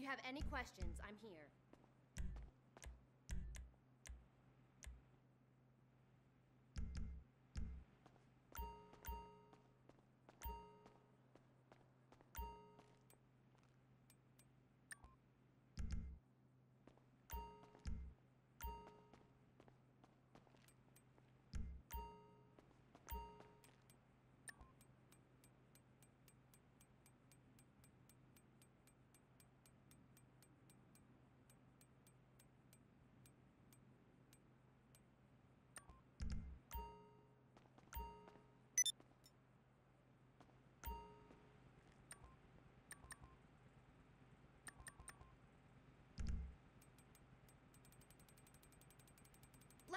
you have any questions, I'm here.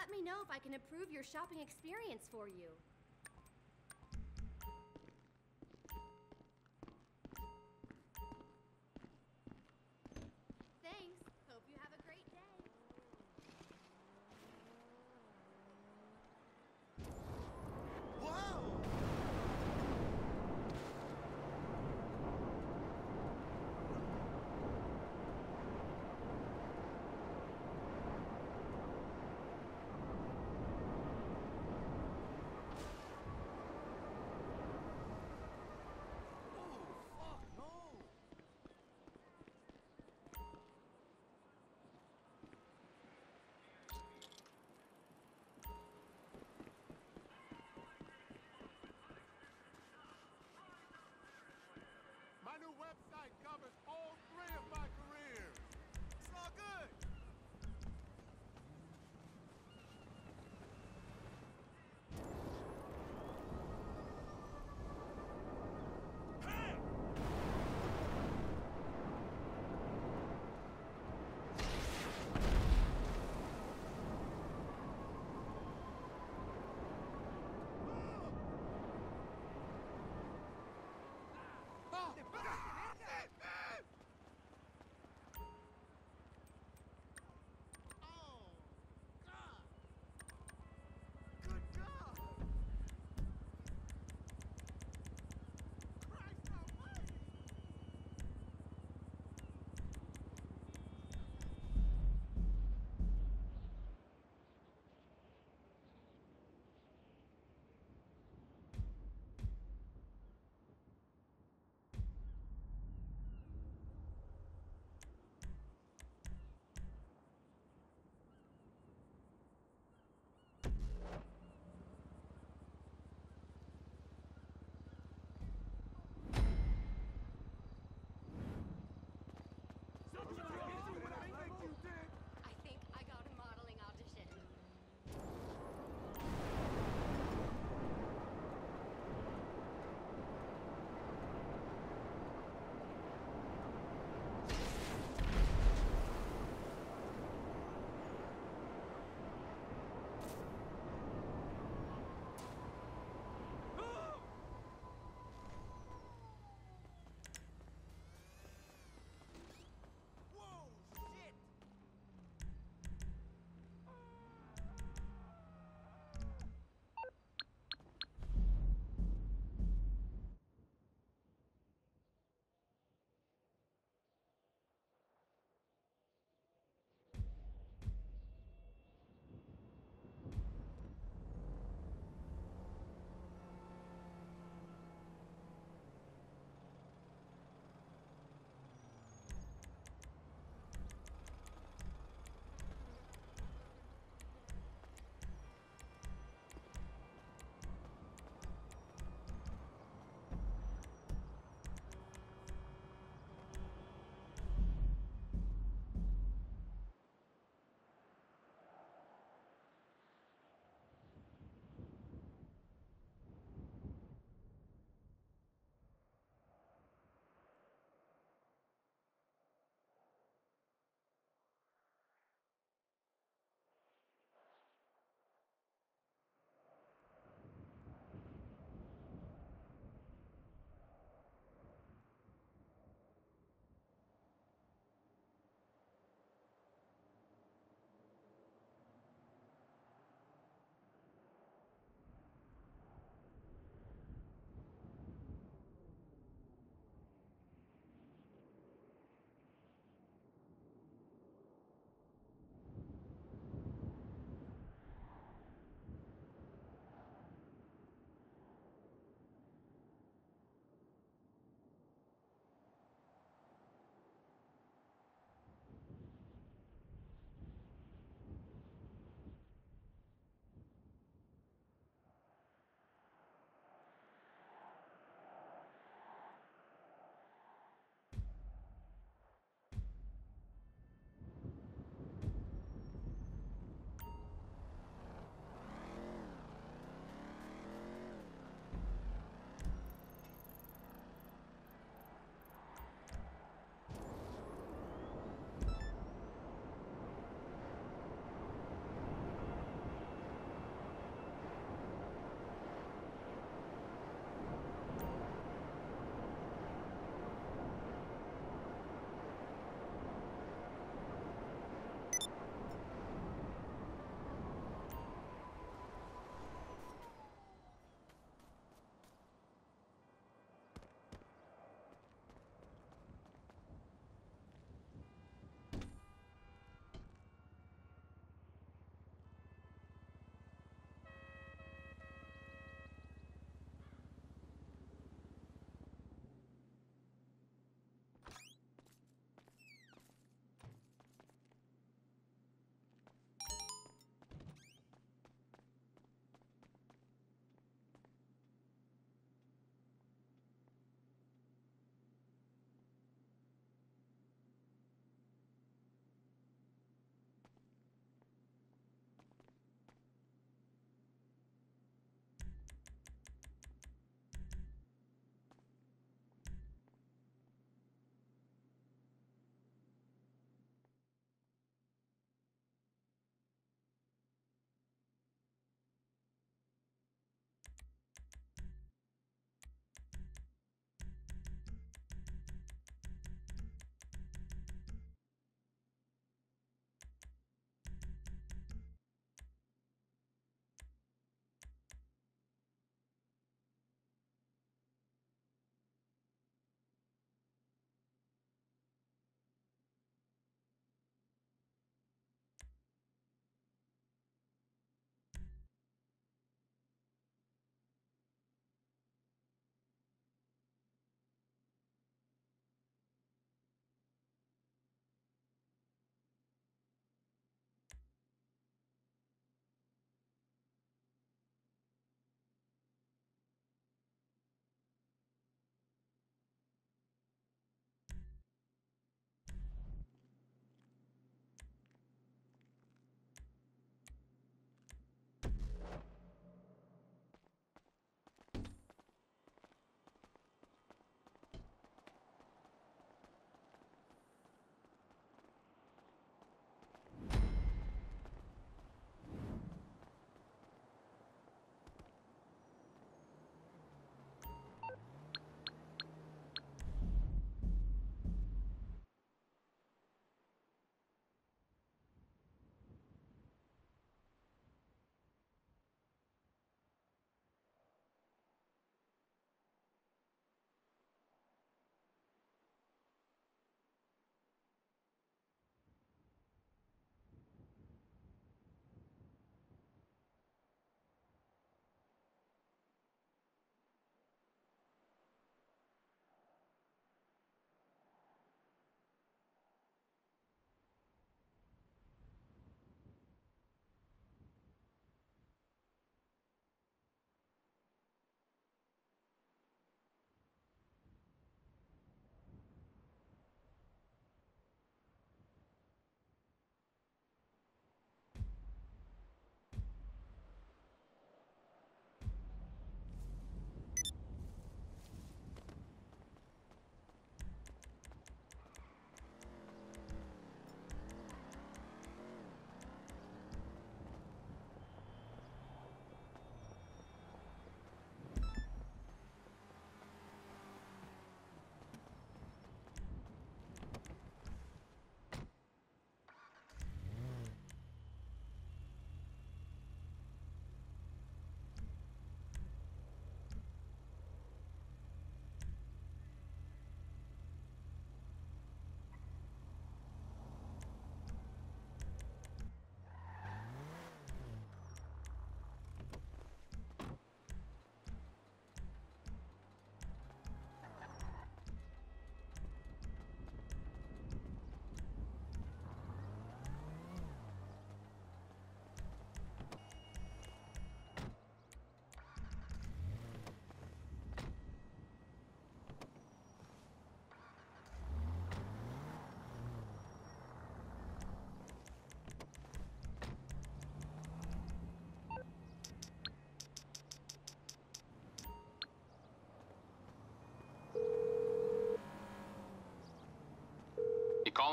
Let me know if I can improve your shopping experience for you.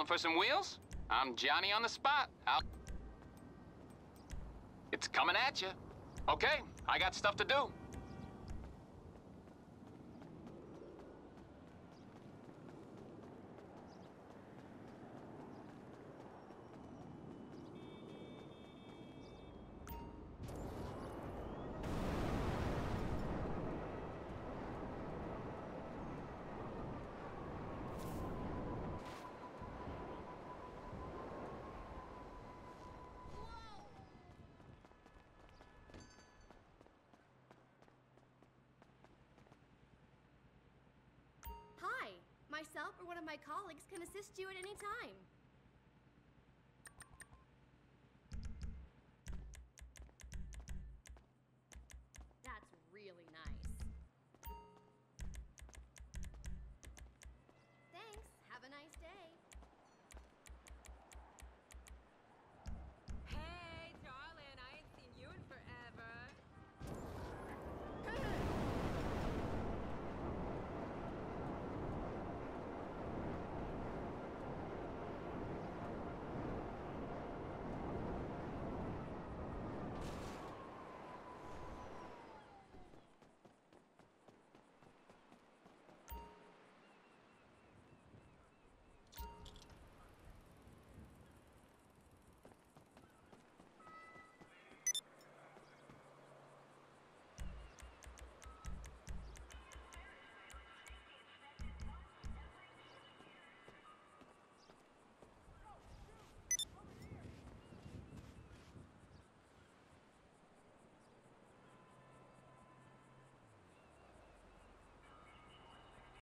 Calling for some wheels? I'm Johnny on the spot. I'll... It's coming at you. Okay, I got stuff to do. Myself or one of my colleagues can assist you at any time.